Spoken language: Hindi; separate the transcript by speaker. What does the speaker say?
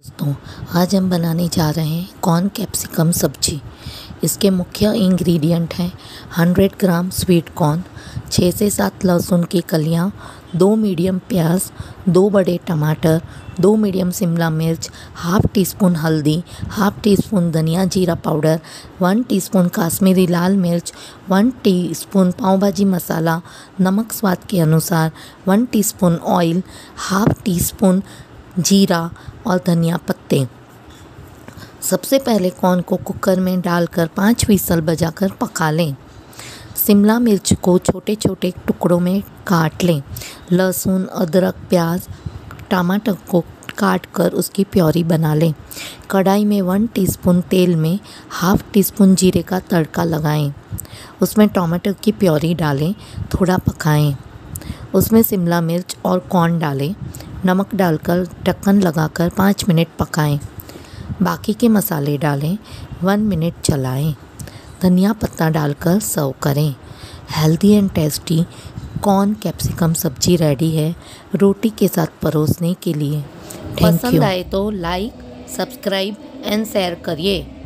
Speaker 1: दोस्तों, आज हम बनाने जा रहे हैं कॉर्न कैप्सिकम सब्ज़ी। इसके मुख्य इंग्रेडिएंट हैं 100 ग्राम स्वीट कॉर्न छः से सात लहसुन की कलियाँ, दो मीडियम प्याज, दो बड़े टमाटर, दो मीडियम शिमला मिर्च, हाफ़ टी स्पून हल्दी, हाफ़ टी स्पून धनिया जीरा पाउडर, वन टीस्पून काश्मीरी लाल मिर्च, वन टीस्पून पाव भाजी मसाला, नमक स्वाद के अनुसार, one teaspoon oil, half teaspoon जीरा और धनिया पत्ते। सबसे पहले कॉर्न को कुकर में डालकर पाँच विसल बजाकर पका लें। शिमला मिर्च को छोटे छोटे टुकड़ों में काट लें। लहसुन, अदरक, प्याज, टमाटर को काट कर उसकी प्योरी बना लें। कढ़ाई में वन टीस्पून तेल में हाफ़ टी स्पून जीरे का तड़का लगाएँ। उसमें टमाटर की प्योरी डालें, थोड़ा पकाएँ। उसमें शिमला मिर्च और कॉर्न डालें। नमक डालकर ढक्कन लगाकर पाँच मिनट पकाएँ। बाकी के मसाले डालें, वन मिनट चलाएँ। धनिया पत्ता डालकर सर्व करें। Healthy and tasty corn capsicum सब्ज़ी रेडी है, रोटी के साथ परोसने के लिए।
Speaker 2: पसंद आए तो लाइक, सब्सक्राइब एंड शेयर करिए।